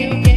Baby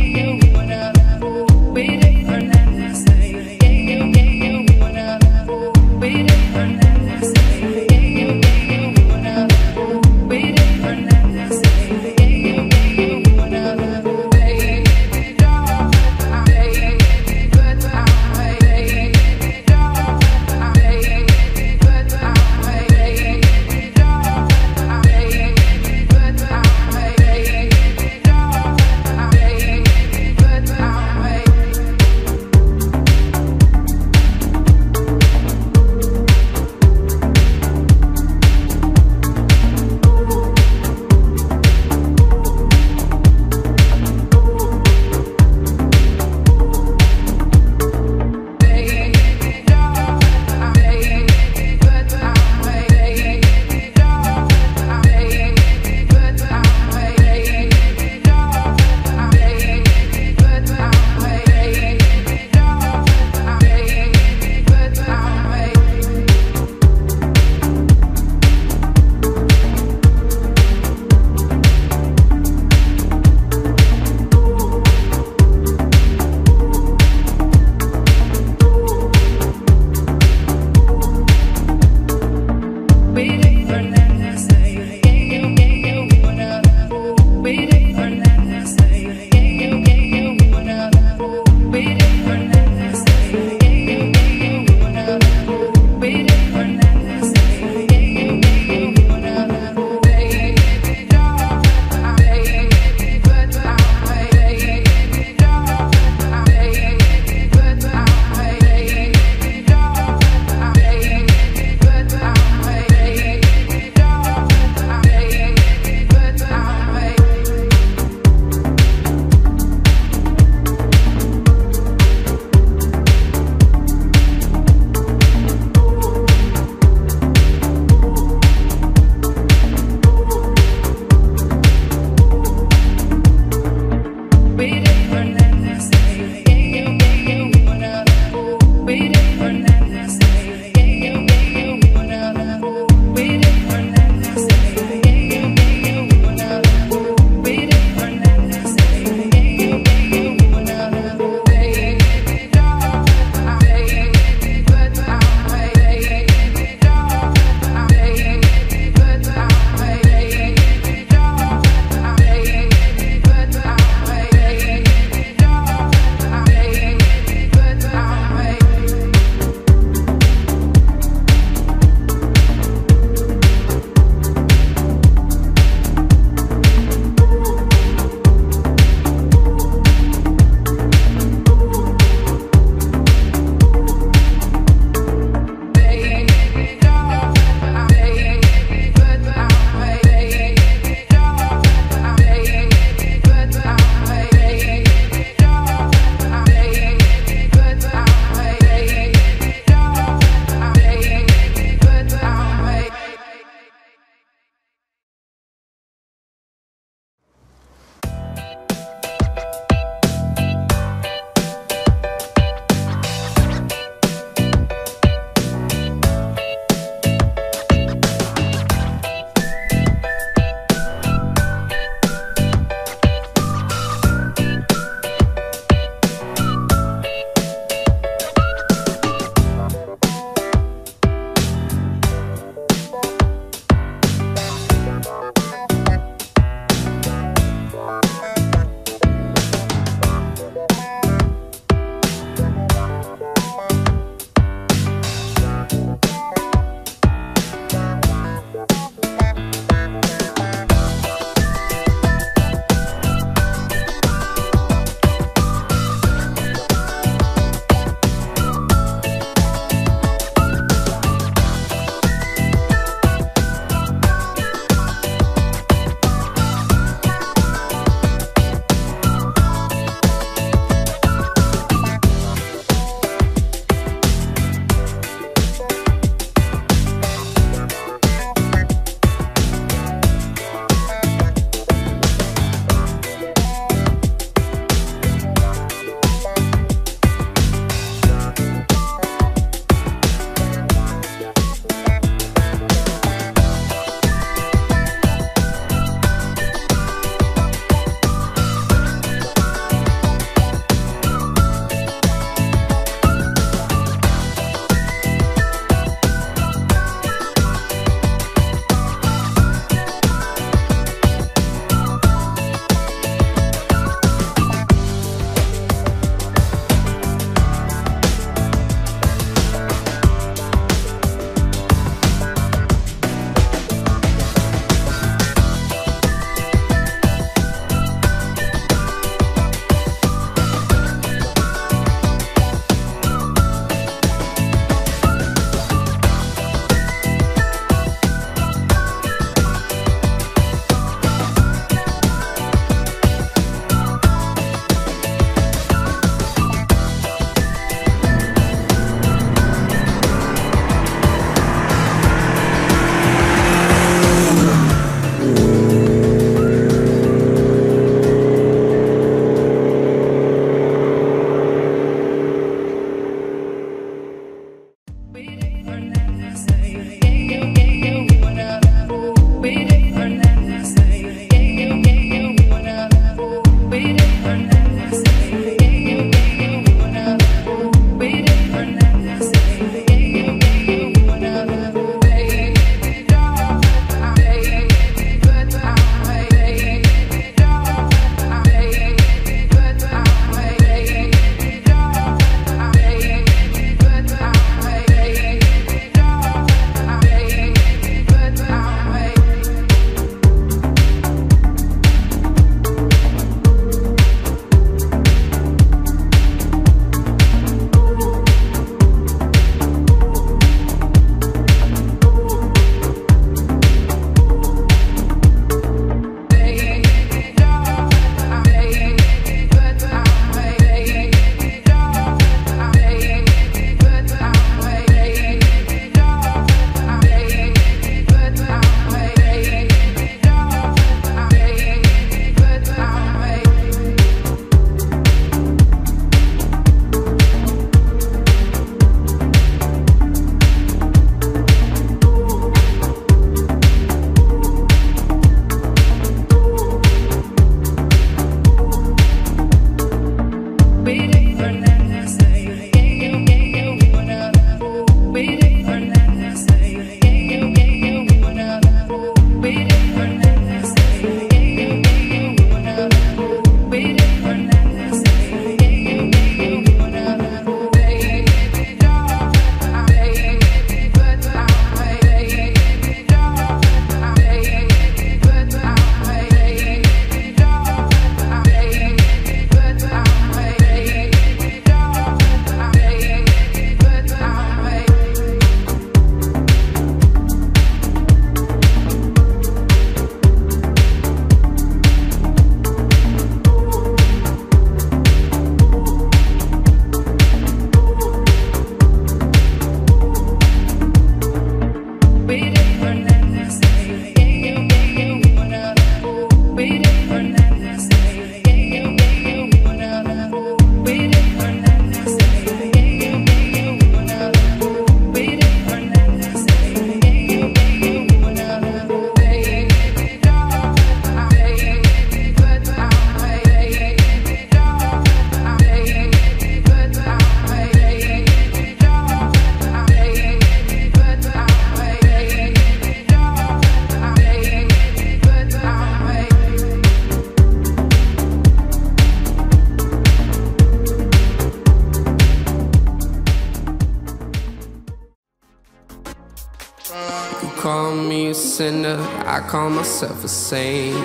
sinner, I call myself a saint.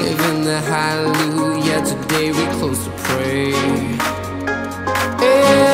Living the hallelujah, today we close to pray. Yeah.